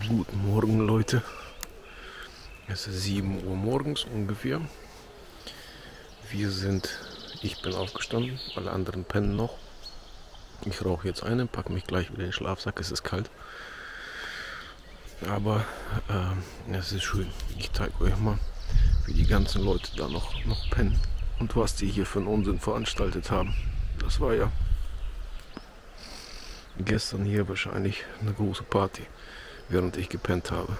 Guten Morgen, Leute. Es ist 7 Uhr morgens ungefähr. Wir sind, ich bin aufgestanden, alle anderen pennen noch. Ich rauche jetzt einen, packe mich gleich wieder in den Schlafsack, es ist kalt. Aber äh, es ist schön. Ich zeige euch mal, wie die ganzen Leute da noch, noch pennen und was die hier für einen Unsinn veranstaltet haben. Das war ja gestern hier wahrscheinlich eine große Party, während ich gepennt habe.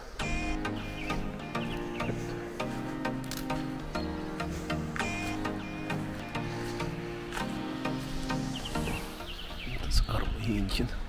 Das arme Hähnchen.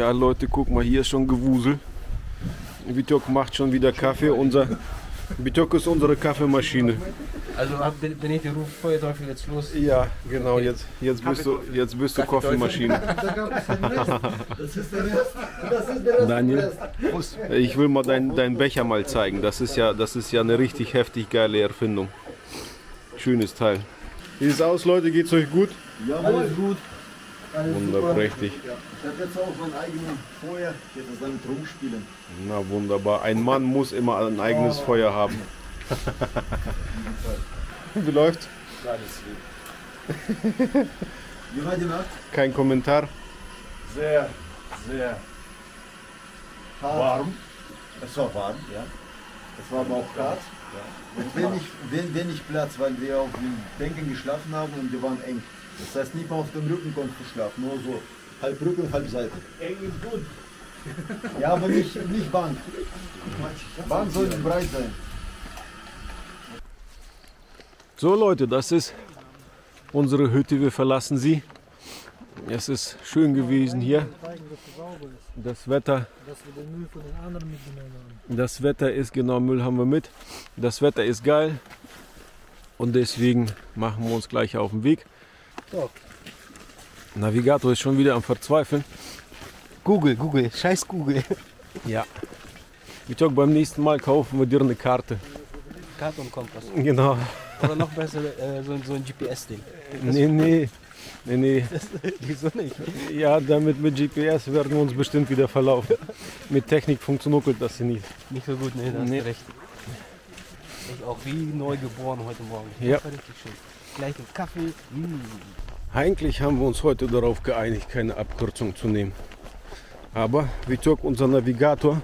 Ja, Leute, guck mal, hier ist schon Gewusel. Vitok macht schon wieder Kaffee. Unser Vitok ist unsere Kaffeemaschine. Also hab- bin ich der Rufeuerteufel jetzt los? Ja, genau, jetzt, jetzt bist du, jetzt bist du Kaffeemaschine. Daniel, ich will mal deinen dein Becher mal zeigen. Das ist, ja, das ist ja eine richtig heftig geile Erfindung. Schönes Teil. Wie sieht's aus, Leute? Geht's euch gut? Ja, alles gut. Alles Wunderprächtig. super. Ja. Ich habe jetzt auch mein eigenes Feuer. Ich werde das damit rumspielen. Na wunderbar. Ein Mann muss immer ein eigenes Feuer haben. Wie läuft's? Wie war die Nacht? Kein Kommentar. Sehr, sehr warm. Es war warm, ja. Es war aber auch kalt. Und wenig, wen- wenig Platz, weil wir auf den Bänken geschlafen haben und die waren eng. Das heißt, nicht mal auf dem Rücken konntest du schlafen, nur so halb Rücken, halb Seite. Eng ist gut. Ja, aber nicht, nicht Bank. Bank sollte breit sein. So Leute, das ist unsere Hütte. Wir verlassen sie. Es ist schön gewesen hier. Das Wetter, das Wetter ist genau Müll haben wir mit. Das Wetter ist geil und deswegen machen wir uns gleich auf den Weg. So. Navigator ist schon wieder am Verzweifeln. Google, Google, scheiß Google. Ja. Ich sag, beim nächsten Mal kaufen wir dir eine Karte. Karte und Kompass. Genau. Oder noch besser, äh, so, so ein GPS-Ding. Nee, nee. Nee, nee. Wieso nicht? Ja, damit mit GPS werden wir uns bestimmt wieder verlaufen. Mit Technik funktioniert das hier nicht. Nicht so gut, nee, da hast Nee. du recht. Ich auch wie neu geboren heute Morgen. Ja. Das war richtig schön. Gleich mit Kaffee. Mm. Eigentlich haben wir uns heute darauf geeinigt, keine Abkürzung zu nehmen. Aber Vitok, unser Navigator,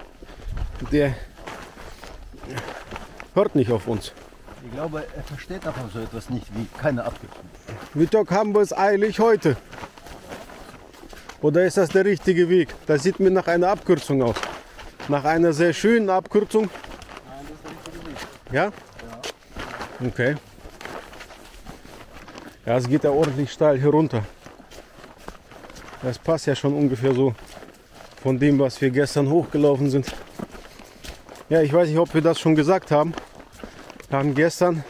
der hört nicht auf uns. Ich glaube, er versteht davon so etwas nicht wie keine Abkürzung. Vitok, haben wir es eilig heute? Oder ist das der richtige Weg? Das sieht mir nach einer Abkürzung aus. Nach einer sehr schönen Abkürzung. Ja? Okay. Ja, es geht ja ordentlich steil hier runter. Das passt ja schon ungefähr so von dem, was wir gestern hochgelaufen sind. Ja, ich weiß nicht, ob wir das schon gesagt haben. Wir haben gestern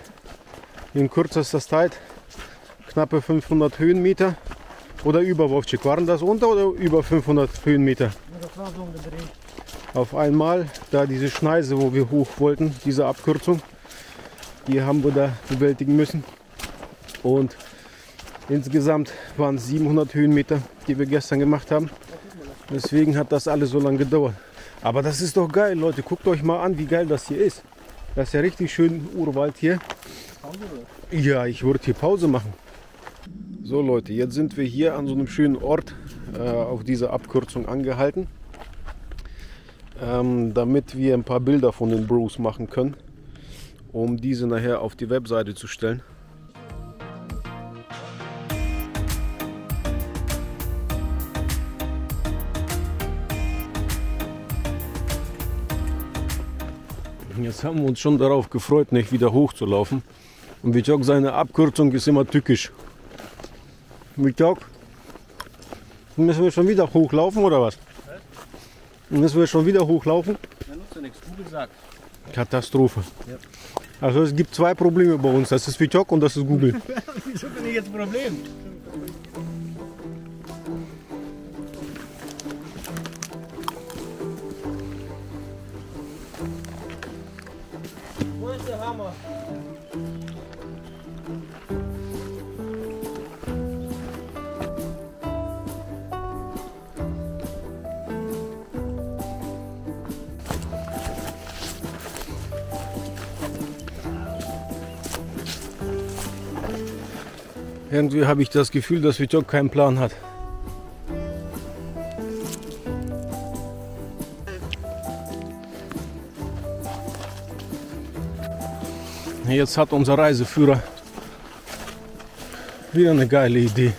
in kürzester Zeit knappe 500 Höhenmeter oder über Wowczyk. Waren das unter oder über 500 Höhenmeter? Auf einmal, da diese Schneise, wo wir hoch wollten, diese Abkürzung, die haben wir da bewältigen müssen. Und insgesamt waren es 700 Höhenmeter, die wir gestern gemacht haben. Deswegen hat das alles so lange gedauert. Aber das ist doch geil, Leute. Guckt euch mal an, wie geil das hier ist. Das ist ja richtig schön Urwald hier. Ja, ich würde hier Pause machen. So Leute, jetzt sind wir hier an so einem schönen Ort äh, auf dieser Abkürzung angehalten, ähm, damit wir ein paar Bilder von den Bros machen können, um diese nachher auf die Webseite zu stellen. Jetzt haben wir uns schon darauf gefreut, nicht wieder hochzulaufen. Und Witjok, seine Abkürzung ist immer tückisch. Witjok, müssen wir schon wieder hochlaufen oder was? Müssen wir schon wieder hochlaufen? Ja, nutzt ja nichts. Google sagt. Katastrophe. Also es gibt zwei Probleme bei uns. Das ist Witjok und das ist Google. Wieso bin ich jetzt ein Problem? Irgendwie habe ich das Gefühl, dass Witjok keinen Plan hat. Jetzt hat unser Reiseführer wieder eine geile Idee.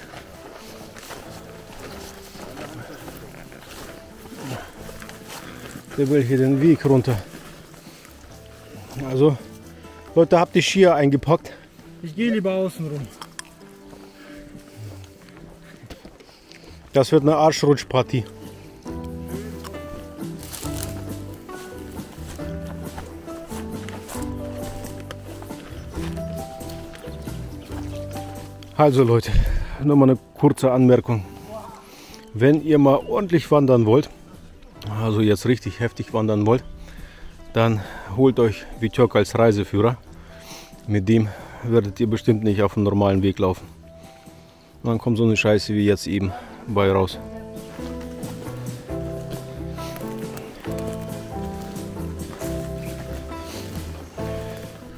Der will hier den Weg runter. Also, Leute, habt ihr Skier eingepackt? Ich gehe lieber außen rum. Das wird eine Arschrutschpartie. Also Leute, nur mal eine kurze Anmerkung. Wenn ihr mal ordentlich wandern wollt, also jetzt richtig heftig wandern wollt, dann holt euch Vitjok als Reiseführer. Mit dem werdet ihr bestimmt nicht auf dem normalen Weg laufen. Und dann kommt so eine Scheiße wie jetzt eben bei raus.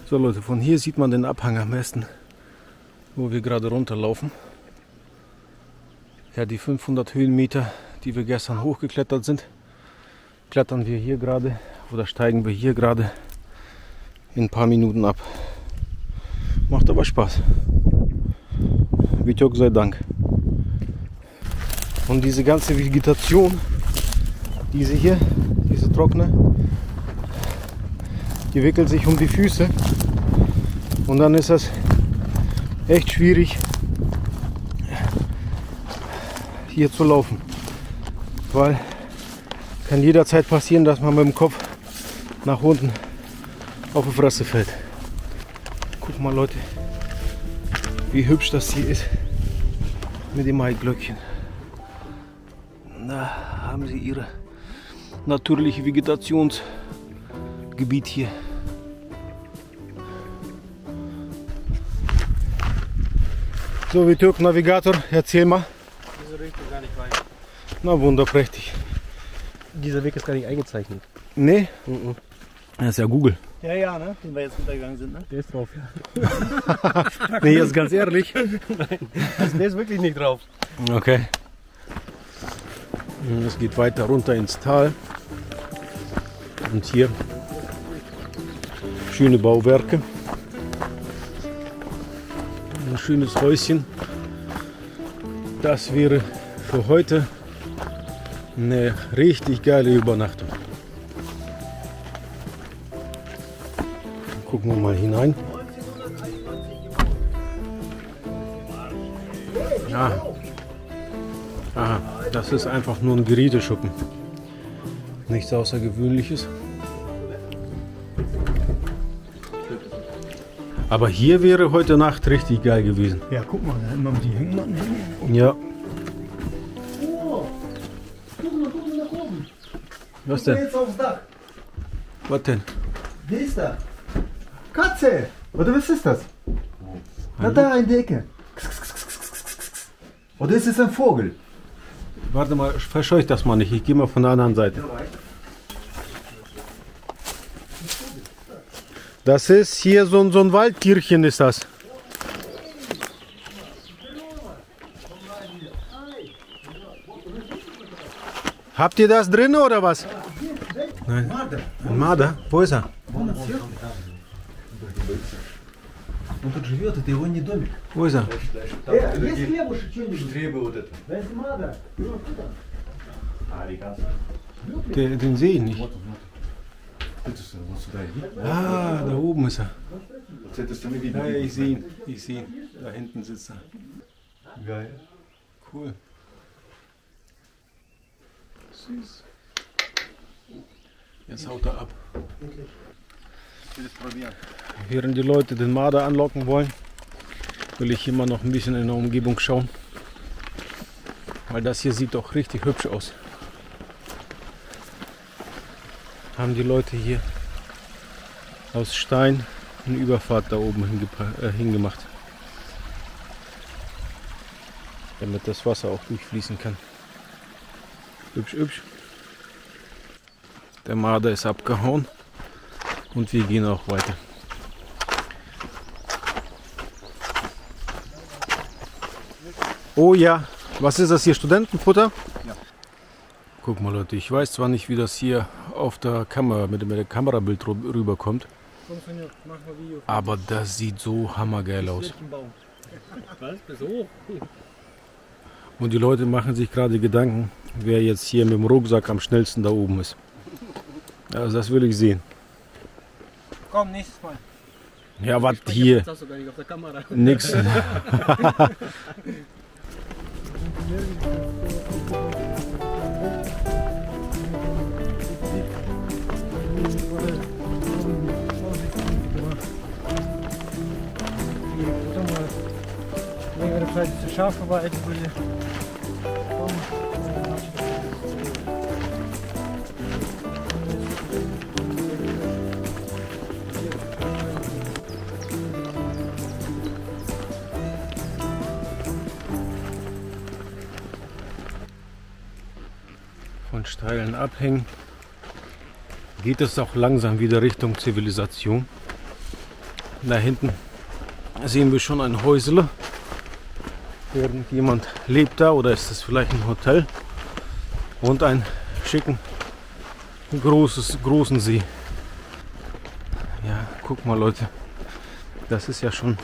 So Leute, von hier sieht man den Abhang am besten, wo wir gerade runterlaufen. Ja, die 500 Höhenmeter, die wir gestern hochgeklettert sind, klettern wir hier gerade oder steigen wir hier gerade in ein paar Minuten ab. Macht aber Spaß. Vitjok sei Dank. Und diese ganze Vegetation, diese hier, diese trockene, die wickelt sich um die Füße. Und dann ist es echt schwierig, hier zu laufen. Weil kann jederzeit passieren, dass man mit dem Kopf nach unten auf die Fresse fällt. Guck mal Leute, wie hübsch das hier ist mit dem Maiglöckchen. Haben sie ihre natürliche Vegetationsgebiet hier. So, wie Türk Navigator, erzähl mal. Diese Richtung gar nicht weit. Na, wunderprächtig. Dieser Weg ist gar nicht eingezeichnet. Nee? Das ist ja Google. Ja, ja, ne? Den wir jetzt runtergegangen sind, ne? Der ist drauf, ja. Nee, jetzt ganz ehrlich. Also der ist wirklich nicht drauf. Okay. Es geht weiter runter ins Tal. Und hier schöne Bauwerke. Ein schönes Häuschen. Das wäre für heute eine richtig geile Übernachtung. Gucken wir mal hinein. Das ist einfach nur ein Geräteschuppen. Nichts Außergewöhnliches. Aber hier wäre heute Nacht richtig geil gewesen. Ja, guck mal, da immer die Hängematten hängen. Ja. Oh, guck mal, guck mal nach oben. Was denn? jetzt aufs Dach. Was denn? Wer ist da? Katze! Oder was ist das? Na da in der Ecke. Oder ist es ein Vogel? Warte mal, verscheucht das mal nicht. Ich gehe mal von der anderen Seite. Das ist hier so, ein- so ein Waldtierchen ist das. Habt ihr das drin oder was? Nein. Ein Marder? Wo ist er? Он тут живет, это его не домик. Ой, за. Э, люди... есть хлебушек что-нибудь? Штребы вот это. Да это надо. Ну, откуда? А, американцы. Der, den sehe ich nicht. Ah, da oben ist er. Ja, ja, ich sehe ihn. Ich sehe ihn. Da hinten sitzt er. Geil. Cool. Süß. Jetzt haut er ab. Es probieren. Während die Leute den Marder anlocken wollen, will ich immer noch ein bisschen in der Umgebung schauen. Weil das hier sieht doch richtig hübsch aus. Haben die Leute hier aus Stein eine Überfahrt da oben äh, hingemacht. Damit das Wasser auch durchfließen kann. Hübsch, hübsch. Der Marder ist abgehauen und wir gehen auch weiter. Oh ja, was ist das hier? Studentenfutter? Ja. Guck mal Leute, ich weiß zwar nicht, wie das hier auf der Kamera mit dem Kamerabild rü- rüberkommt, aber das sieht so hammergeil aus. Und die Leute machen sich gerade Gedanken, wer jetzt hier mit dem Rucksack am schnellsten da oben ist. Also das will ich sehen. Komm, nächstes Mal. Ja, was hier? Das hast du gar nicht auf der Kamera. Nix. Längere Zeit ist der Schaf vorbei, die will Von steilen Abhängen geht es auch langsam wieder Richtung Zivilisation. Da hinten sehen wir schon ein Häusle. Irgendjemand lebt da oder ist es vielleicht ein Hotel? Und einen schicken, großes, großen See. Ja, guck mal Leute, das ist ja schon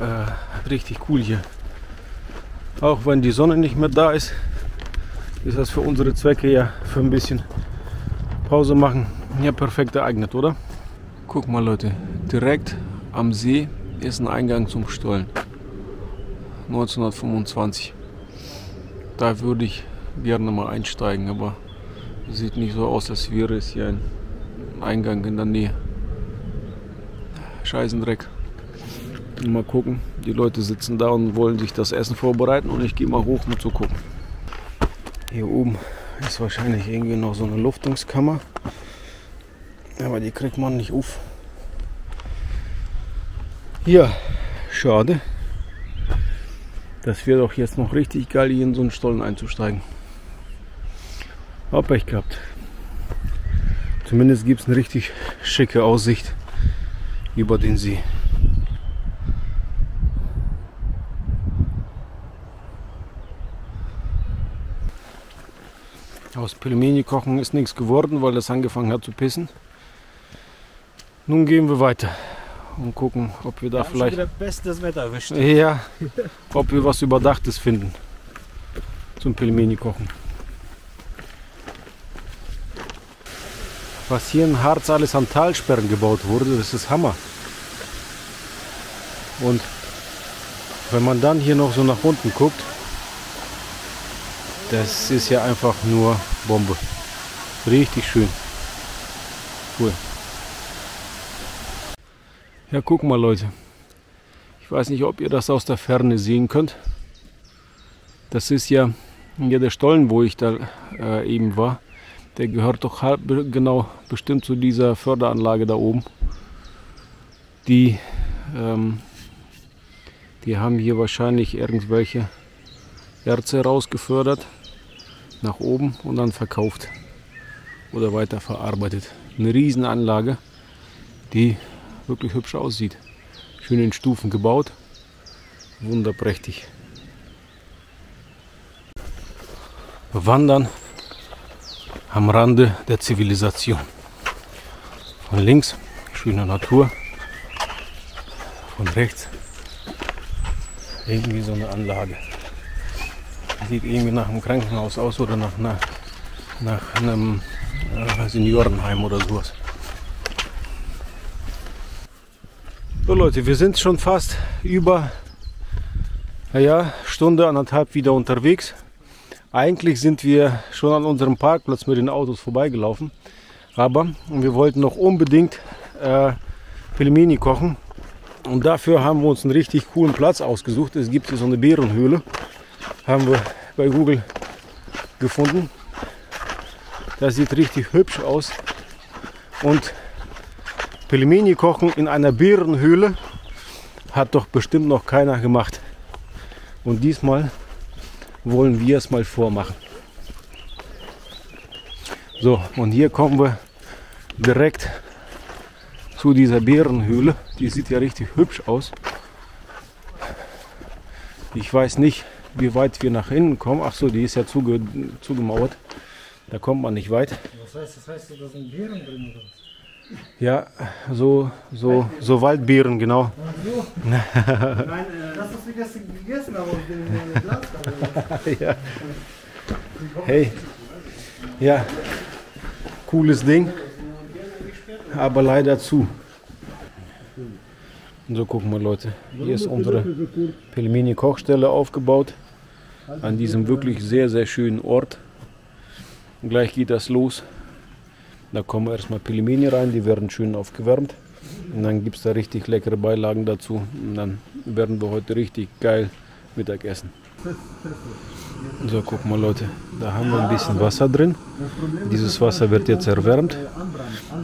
äh, richtig cool hier. Auch wenn die Sonne nicht mehr da ist, ist das für unsere Zwecke ja für ein bisschen Pause machen ja perfekt geeignet, oder? Guck mal Leute, direkt am See ist ein Eingang zum Stollen. 1925. Da würde ich gerne mal einsteigen, aber sieht nicht so aus, als wäre es hier ein Eingang in der Nähe. Scheißendreck. Mal gucken, die Leute sitzen da und wollen sich das Essen vorbereiten und ich gehe mal hoch, um zu gucken. Hier oben ist wahrscheinlich irgendwie noch so eine Luftungskammer. Aber die kriegt man nicht auf. Ja, schade. Das wäre doch jetzt noch richtig geil, hier in so einen Stollen einzusteigen. Hab Pech gehabt. Zumindest gibt es eine richtig schicke Aussicht über den See. Aus Pelmeni kochen ist nichts geworden, weil es angefangen hat zu pissen. Nun gehen wir weiter und gucken, ob wir da vielleicht wieder bestes Wetter erwischt. ja, ob wir was Überdachtes finden zum Pelmeni kochen. Was hier in Harz alles an Talsperren gebaut wurde, das ist Hammer. Und wenn man dann hier noch so nach unten guckt, das ist ja einfach nur Bombe. Richtig schön. Cool. Ja, guck mal Leute. Ich weiß nicht, ob ihr das aus der Ferne sehen könnt. Das ist ja hier der Stollen, wo ich da äh, eben war. Der gehört doch halb genau bestimmt zu dieser Förderanlage da oben. Die, ähm, die haben hier wahrscheinlich irgendwelche Erze rausgefördert nach oben und dann verkauft oder weiter verarbeitet. Eine Riesenanlage, die wirklich hübsch aussieht. Schön in Stufen gebaut. Wunderprächtig. Wandern am Rande der Zivilisation. Von links schöne Natur. Von rechts irgendwie so eine Anlage. Sieht irgendwie nach einem Krankenhaus aus oder nach, einer, nach einem äh, Seniorenheim oder sowas. So Leute, wir sind schon fast über naja, Stunde, anderthalb wieder unterwegs. Eigentlich sind wir schon an unserem Parkplatz mit den Autos vorbeigelaufen. Aber wir wollten noch unbedingt äh, Pelmeni kochen. Und dafür haben wir uns einen richtig coolen Platz ausgesucht. Es gibt hier so eine Bärenhöhle. Haben wir bei Google gefunden. Das sieht richtig hübsch aus. Und Pelmeni kochen in einer Bärenhöhle hat doch bestimmt noch keiner gemacht. Und diesmal wollen wir es mal vormachen. So, und hier kommen wir direkt zu dieser Bärenhöhle. Die sieht ja richtig hübsch aus. Ich weiß nicht, wie weit wir nach innen kommen. Ach so, die ist ja zuge zugemauert. Da kommt man nicht weit. Was heißt das? Heißt, da sind Beeren drin oder was? Ja, so, so, so Waldbeeren, genau. Nein, äh, das, was wir gestern gegessen haben, aus dem äh, Glas da. ja. Hey, ja, cooles Ding, aber leider zu. So, gucken wir Leute, hier ist unsere Pelmeni-Kochstelle aufgebaut, an diesem wirklich sehr, sehr schönen Ort. Und gleich geht das los. Da kommen erstmal Pelmeni rein, die werden schön aufgewärmt. Und dann gibt es da richtig leckere Beilagen dazu. Und dann werden wir heute richtig geil Mittag essen. So, guck mal Leute, da haben wir ein bisschen Wasser drin. Dieses Wasser wird jetzt erwärmt.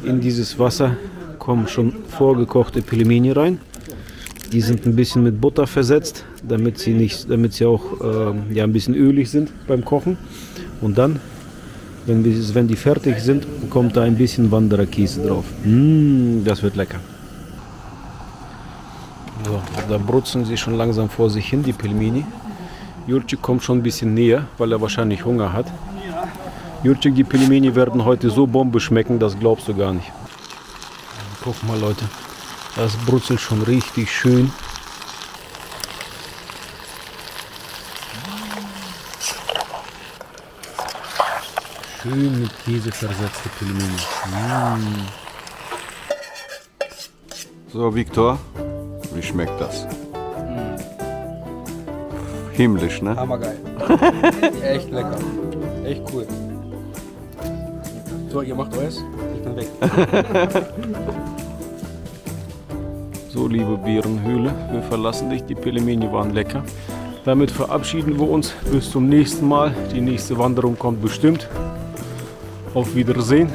In dieses Wasser kommen schon vorgekochte Pelmeni rein. Die sind ein bisschen mit Butter versetzt, damit sie, nicht, damit sie auch äh, ja, ein bisschen ölig sind beim Kochen. Und dann, wenn, wir, wenn die fertig sind, kommt da ein bisschen Wandererkäse drauf. Mm, das wird lecker. So, da brutzeln sie schon langsam vor sich hin, die Pelmeni. Jurcik kommt schon ein bisschen näher, weil er wahrscheinlich Hunger hat. Jurcik, die Pelmeni werden heute so Bombe schmecken, das glaubst du gar nicht. Guck mal Leute, das brutzelt schon richtig schön. Schön mit Käse versetzte Pelmeni. Mm. So, Viktor, wie schmeckt das? Himmlisch, ne? Hammergeil. Echt lecker. Echt cool. So, ihr macht euers. Ich bin weg. So, liebe Bärenhöhle, wir verlassen dich. Die Pelmeni waren lecker. Damit verabschieden wir uns. Bis zum nächsten Mal. Die nächste Wanderung kommt bestimmt. Auf Wiedersehen.